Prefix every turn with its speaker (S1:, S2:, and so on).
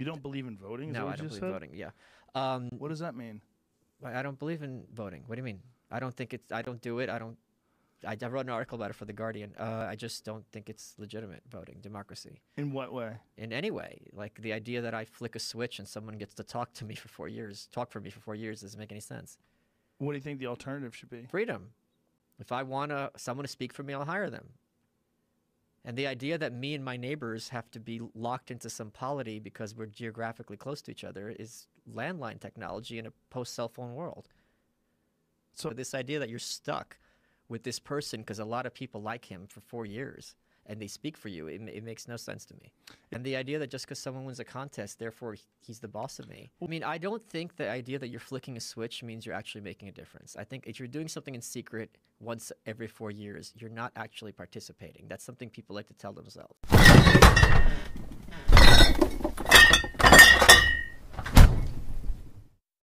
S1: You don't believe in voting? Is
S2: no, I don't believe
S1: said?
S2: voting. Yeah. Um,
S1: What does that mean?
S2: I I don't believe in voting. What do you mean? I don't think it's. I don't do it. I don't. I, I wrote an article about it for the Guardian. Uh, I just don't think it's legitimate voting, democracy
S1: In what way?
S2: in any way. Like the idea that I flick a switch and someone gets to talk to me for four years, talk for me for four years, doesn't make any sense.
S1: What do you think the alternative should be?
S2: Freedom. If I want someone to speak for me, I'll hire them. And the idea that me and my neighbors have to be locked into some polity because we're geographically close to each other is landline technology in a post cell phone world.
S1: So-
S2: So this idea that you're stuck with this person because a lot of people like him for four years and they speak for you, it, it makes no sense to me. And the idea that just because someone wins a contest, therefore he's the boss of me. I mean, I don't think the idea that you're flicking a switch means you're actually making a difference. I think if you're doing something in secret once every four years, you're not actually participating. That's something people like to tell themselves.